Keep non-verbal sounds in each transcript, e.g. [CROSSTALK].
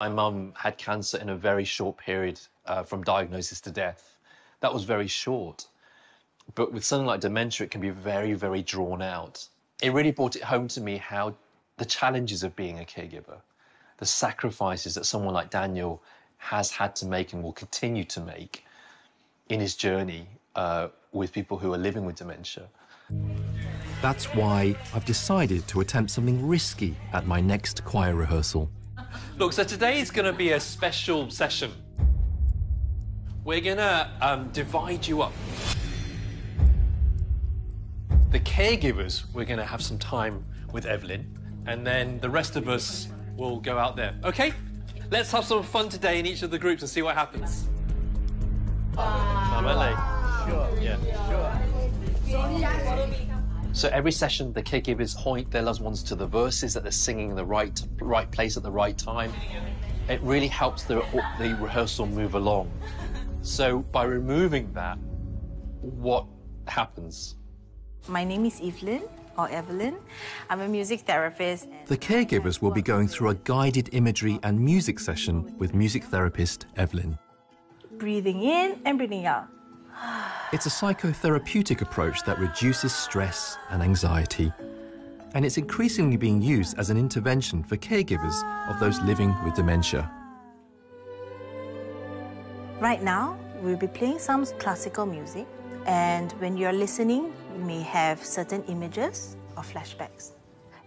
My mum had cancer in a very short period uh, from diagnosis to death. That was very short. But with something like dementia, it can be very, very drawn out. It really brought it home to me how the challenges of being a caregiver, the sacrifices that someone like Daniel has had to make and will continue to make in his journey uh, with people who are living with dementia. That's why I've decided to attempt something risky at my next choir rehearsal. Look, so today is going to be a special session. We're going to um, divide you up. The caregivers, we're going to have some time with Evelyn, and then the rest of us will go out there. Okay? Let's have some fun today in each of the groups and see what happens. Sure. Yeah. Sure. So every session, the caregivers point their loved ones to the verses that they're singing in the right, right place at the right time. It really helps the, the rehearsal move along. So by removing that, what happens? My name is Evelyn or Evelyn. I'm a music therapist. The caregivers will be going through a guided imagery and music session with music therapist Evelyn. Breathing in and breathing out. [SIGHS] It's a psychotherapeutic approach that reduces stress and anxiety. And it's increasingly being used as an intervention for caregivers of those living with dementia. Right now, we'll be playing some classical music. And when you're listening, you may have certain images or flashbacks.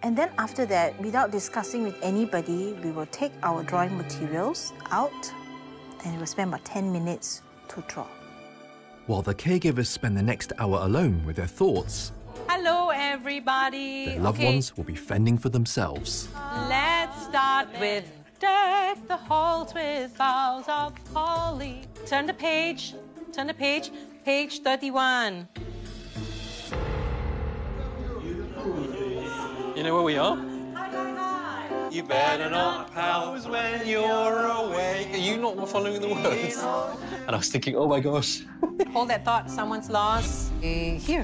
And then after that, without discussing with anybody, we will take our drawing materials out and we'll spend about 10 minutes to draw while the caregivers spend the next hour alone with their thoughts. Hello, everybody. Their loved okay. ones will be fending for themselves. Let's start with deck the halls with boughs of holly. Turn the page. Turn the page. Page 31. You know where we are? You better not pause when you're awake. Are you not following the words? And I was thinking, oh my gosh. Hold that thought. Someone's lost. Uh, here.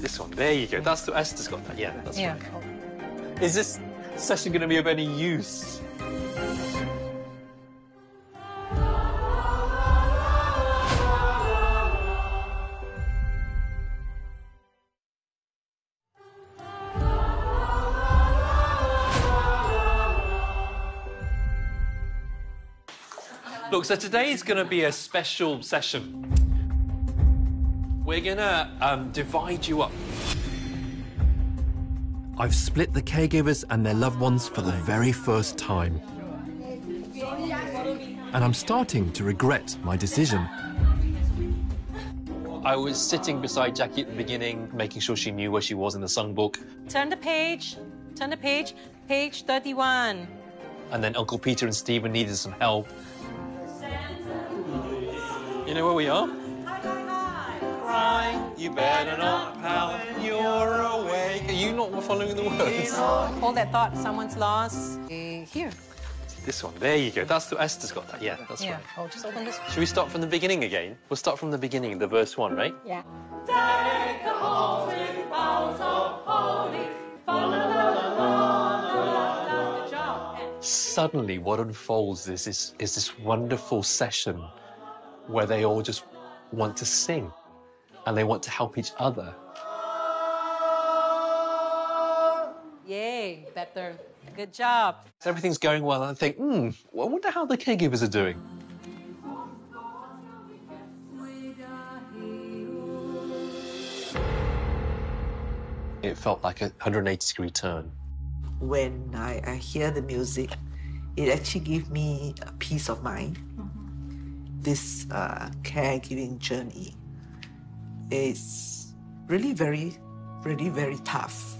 This one. There you go. That's the Esther's got that. Yeah, that's yeah. right. Is this session going to be of any use? Look, so today is going to be a special session. We're going to um, divide you up. I've split the caregivers and their loved ones for the very first time. And I'm starting to regret my decision. I was sitting beside Jackie at the beginning, making sure she knew where she was in the songbook. Turn the page. Turn the page. Page 31. And then Uncle Peter and Stephen needed some help. You know where we are? Crying, you better not pout when you're awake. Are you not following the words? Hold that thought. Someone's lost. Uh, here. This one. There you go. That's the Esther's got that. Yeah, that's yeah. right. Oh, just open this. Should we start from the beginning again? We'll start from the beginning, the verse one, right? Yeah. Take the halls with boughs of holly. Suddenly, what unfolds is this, is this wonderful session where they all just want to sing and they want to help each other. Yay, better. Good job. So everything's going well, and I think, hmm, I wonder how the caregivers are doing. It felt like a 180 degree turn. When I, I hear the music, it actually gives me a peace of mind this uh, caregiving journey is really very, really very tough.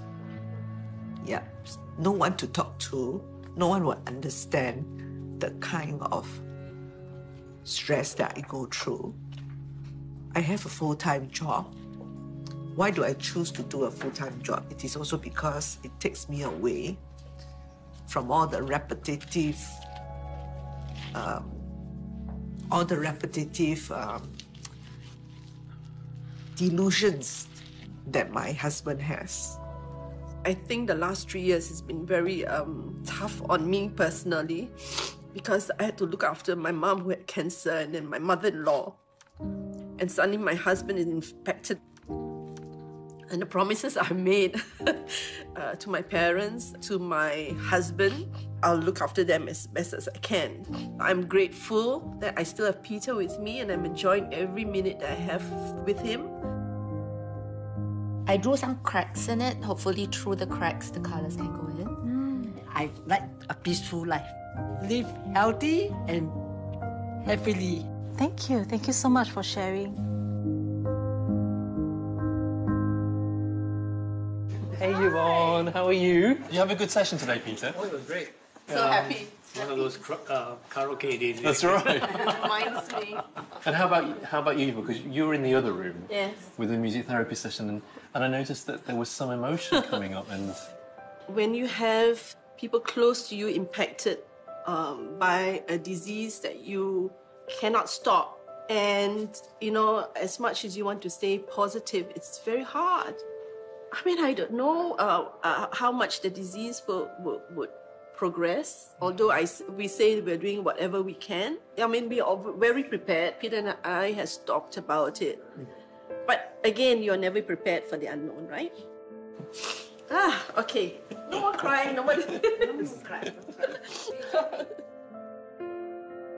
Yeah, no one to talk to, no one will understand the kind of stress that I go through. I have a full-time job. Why do I choose to do a full-time job? It is also because it takes me away from all the repetitive um, all the repetitive um, delusions that my husband has. I think the last three years has been very um, tough on me personally. [SNIFFS] because I had to look after my mom who had cancer and then my mother in law. And suddenly my husband is infected. And the promises [LAUGHS] I made uh, to my parents, to my husband, I'll look after them as best as I can. I'm grateful that I still have Peter with me and I'm enjoying every minute that I have with him. I drew some cracks in it. Hopefully, through the cracks, the colors can go in. I like a peaceful life. Live healthy and happily. Thank you. Thank you so much for sharing. Hey, Yvonne, how are you? Did you have a good session today, Peter? Oh, it was great. So happy. One of those cra- uh, karaoke days. That's right. [LAUGHS] Reminds me. and how about how about you, because you were in the other room Yes. with the music therapy session, and, and I noticed that there was some emotion [LAUGHS] coming up, and when you have people close to you impacted um, by a disease that you cannot stop, and you know, as much as you want to stay positive, it's very hard. I mean, I don't know uh, uh, how much the disease will, will, would progress. Although I, we say we're doing whatever we can. I mean, we are very prepared. Peter and I has talked about it. But again, you're never prepared for the unknown, right? Ah, okay. No more crying. No more. [LAUGHS] no more crying. [LAUGHS]